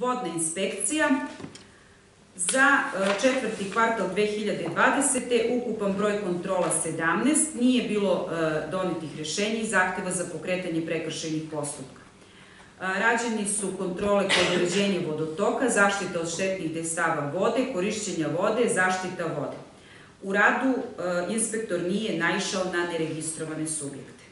vodna inspekcija za e, četvrti kvartal 2020. ukupan broj kontrola 17, nije bilo e, donetih rešenja i zahteva za pokretanje prekršenih postupka. E, rađeni su kontrole kod uređenja vodotoka, zaštita od štetnih destava vode, korišćenja vode, zaštita vode. U radu inspektor nije naišao na neregistrovane subjekte.